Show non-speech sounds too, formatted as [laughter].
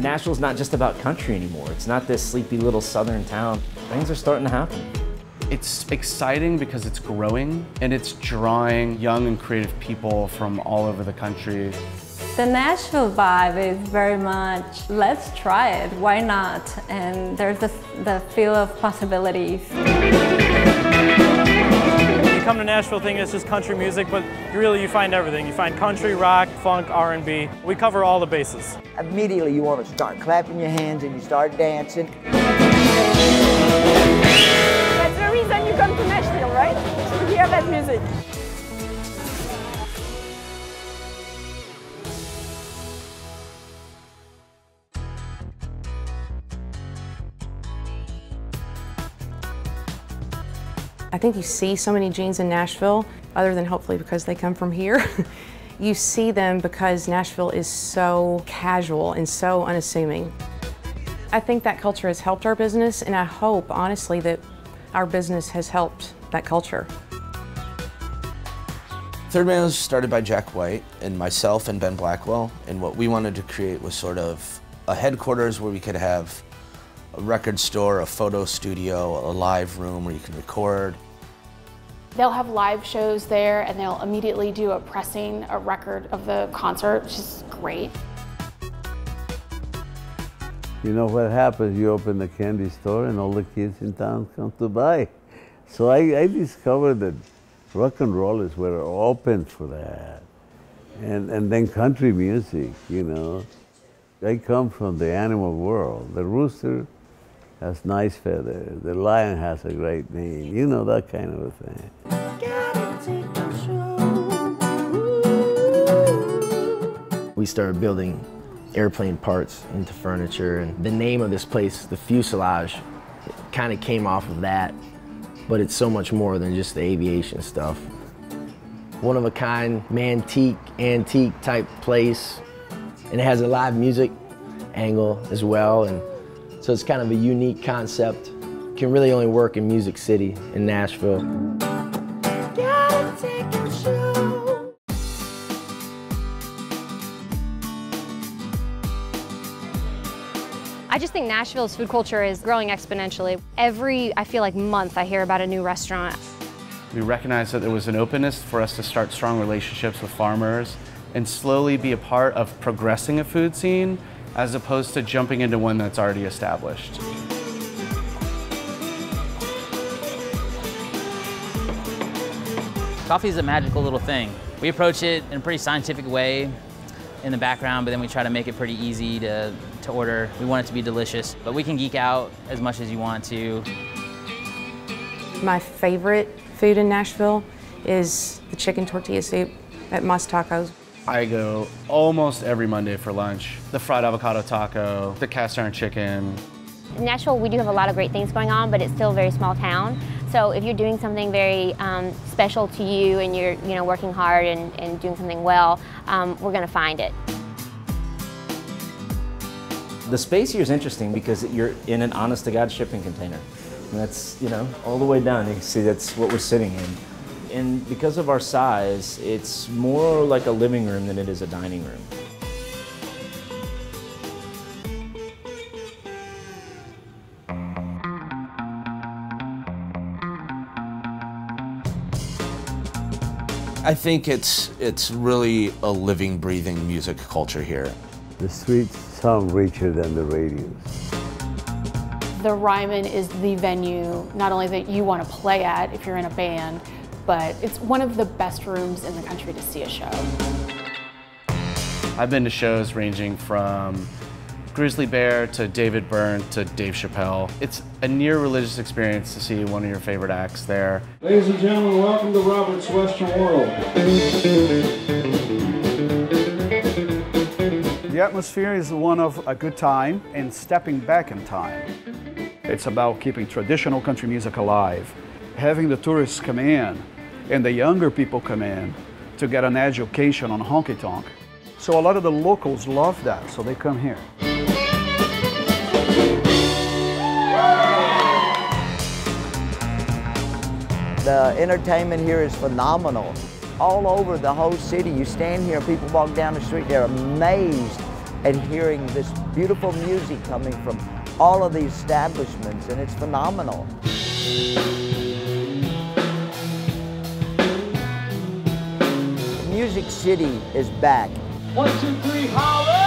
Nashville's not just about country anymore. It's not this sleepy little southern town. Things are starting to happen. It's exciting because it's growing and it's drawing young and creative people from all over the country. The Nashville vibe is very much, let's try it, why not? And there's the, the feel of possibilities. You come to Nashville thinking it's just country music, but really you find everything. You find country, rock, funk, R&B. We cover all the bases. Immediately you want to start clapping your hands and you start dancing. That's the reason you come to Nashville, right? To hear that music. I think you see so many jeans in Nashville, other than hopefully because they come from here. [laughs] you see them because Nashville is so casual and so unassuming. I think that culture has helped our business, and I hope, honestly, that our business has helped that culture. Third Man was started by Jack White and myself and Ben Blackwell, and what we wanted to create was sort of a headquarters where we could have a record store, a photo studio, a live room where you can record. They'll have live shows there and they'll immediately do a pressing, a record of the concert, which is great. You know what happens? You open the candy store and all the kids in town come to buy. So I, I discovered that rock and roll is were open for that. And, and then country music, you know. I come from the animal world. The rooster has nice feathers. The lion has a great mane. You know, that kind of a thing. We started building airplane parts into furniture, and the name of this place, the Fuselage, kind of came off of that, but it's so much more than just the aviation stuff. One of a kind, mantique, antique type place, and it has a live music angle as well, and so it's kind of a unique concept. Can really only work in Music City in Nashville. I just think Nashville's food culture is growing exponentially. Every, I feel like month, I hear about a new restaurant. We recognized that there was an openness for us to start strong relationships with farmers and slowly be a part of progressing a food scene as opposed to jumping into one that's already established. Coffee is a magical little thing. We approach it in a pretty scientific way in the background, but then we try to make it pretty easy to, to order. We want it to be delicious, but we can geek out as much as you want to. My favorite food in Nashville is the chicken tortilla soup at Mas Tacos. I go almost every Monday for lunch. The fried avocado taco, the cast iron chicken. In Nashville, we do have a lot of great things going on, but it's still a very small town. So if you're doing something very um, special to you and you're you know, working hard and, and doing something well, um, we're going to find it. The space here is interesting because you're in an honest-to-God shipping container. And that's, you know, all the way down. You can see that's what we're sitting in. And because of our size, it's more like a living room than it is a dining room. I think it's, it's really a living, breathing music culture here. The streets sound richer than the radios. The Ryman is the venue, not only that you want to play at if you're in a band, but it's one of the best rooms in the country to see a show. I've been to shows ranging from Grizzly Bear to David Byrne to Dave Chappelle. It's a near religious experience to see one of your favorite acts there. Ladies and gentlemen, welcome to Robert's Western World. The atmosphere is one of a good time and stepping back in time. It's about keeping traditional country music alive, having the tourists come in and the younger people come in to get an education on honky tonk. So a lot of the locals love that, so they come here. The entertainment here is phenomenal. All over the whole city, you stand here and people walk down the street, they're amazed at hearing this beautiful music coming from all of the establishments, and it's phenomenal. Music City is back. One, two, three, holler!